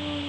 Mm-hmm.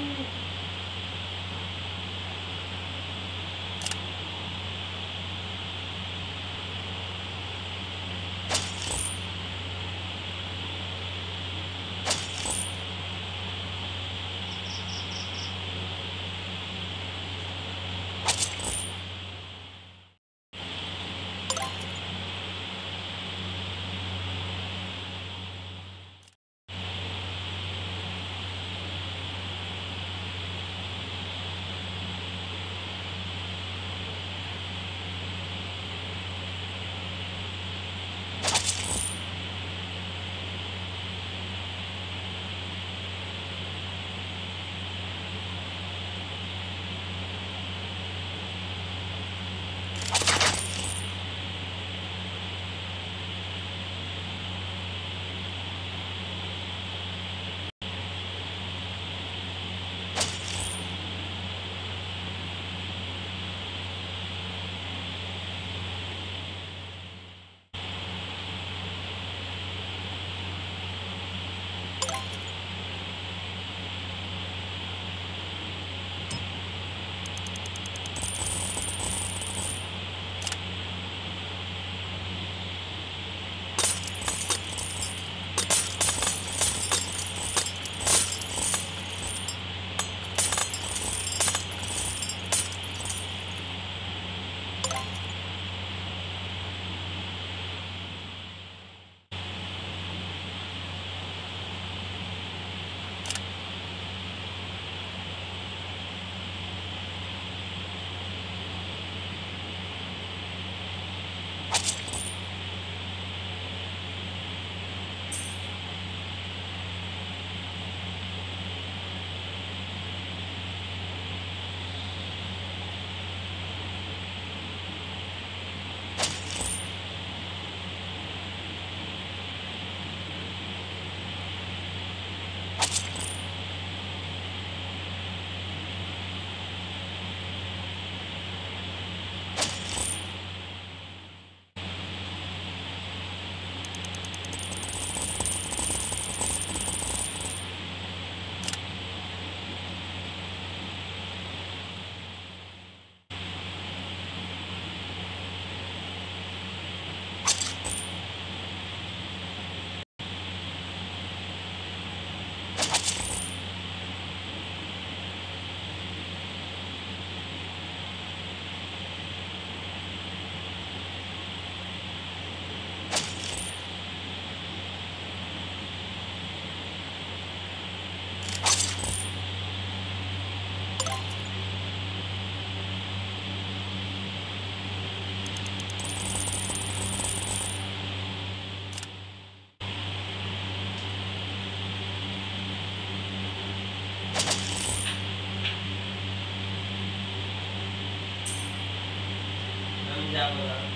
新加坡的。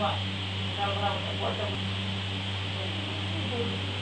哇，Thank you.